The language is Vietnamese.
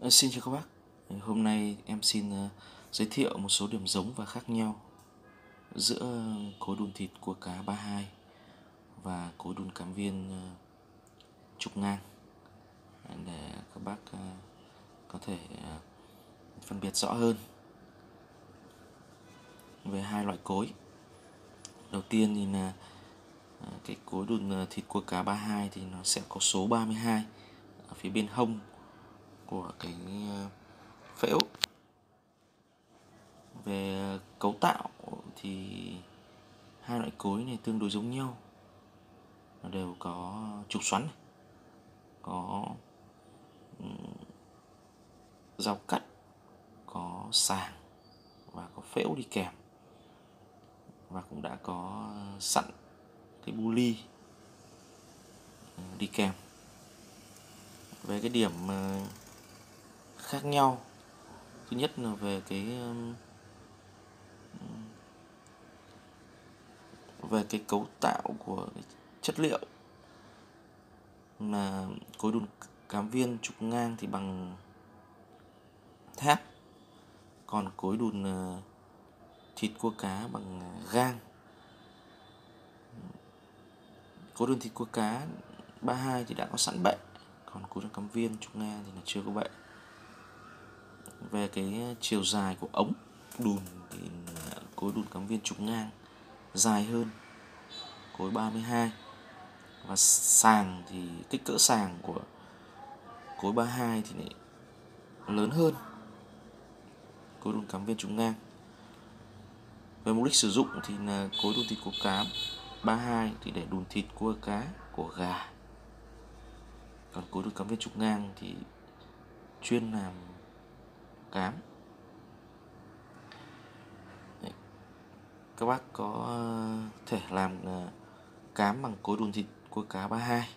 Ờ, xin chào các bác. Hôm nay em xin ờ, giới thiệu một số điểm giống và khác nhau giữa cối đun thịt của cá 32 và cối đun cám viên ờ, trục ngang để các bác có thể phân biệt rõ hơn về hai loại cối. Đầu tiên thì là cái cối đun thịt của cá 32 thì nó sẽ có số 32 ở phía bên hông của cái ờ, phễu. Về cấu tạo thì hai loại cối này tương đối giống nhau. Nó đều có trục xoắn này, có ừ, dao cắt có sàng và có phễu đi kèm. Và cũng đã có sẵn cái bu ly ừ, đi kèm. Về cái điểm ờ, khác nhau. Thứ nhất là về cái um, về cái cấu tạo của chất liệu. Là cối đùn cám viên trục ngang thì bằng thép. Còn cối đùn uh, thịt cua cá bằng uh, gang. Cối đùn thịt cua cá 32 thì đã có sẵn bệ. Còn cối đùn cám viên trục ngang thì là chưa có bệ về cái chiều dài của ống đùn thì cối đùn cắm viên trục ngang dài hơn, cối 32 và sàng thì, kích cỡ sàng của cối 32 thì lại lớn hơn cối đùn cắm viên trục ngang. Về mục đích sử dụng thì là cối đùn thịt của cá 32 thì để đùn thịt cua cá, của gà. Còn cối đùn cắm viên trục ngang thì chuyên làm cám các bác có ờ, thể làm ờ, cám bằng cối đun thịt cua cá 32